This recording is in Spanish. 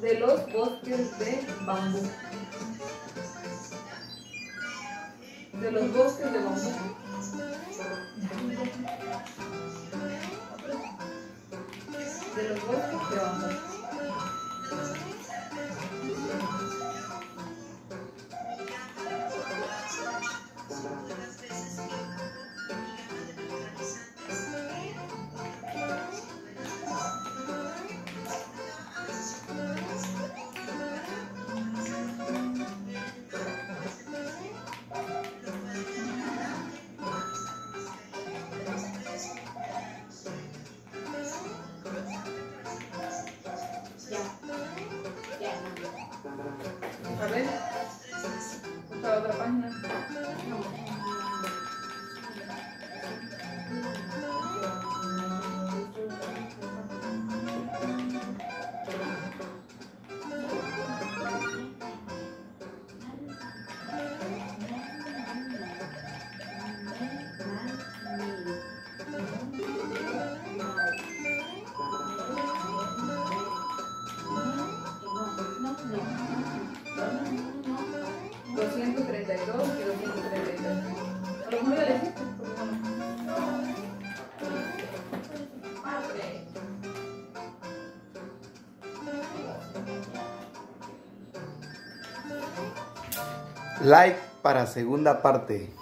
de los bosques de bambú. De los bosques de bambú. De los bosques de bambú. Ver. Busca otra página. 232 y 233. A lo mejor ya le hiciste, pero bueno. Like para segunda parte.